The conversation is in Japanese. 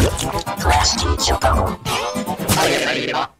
プラスチック処分。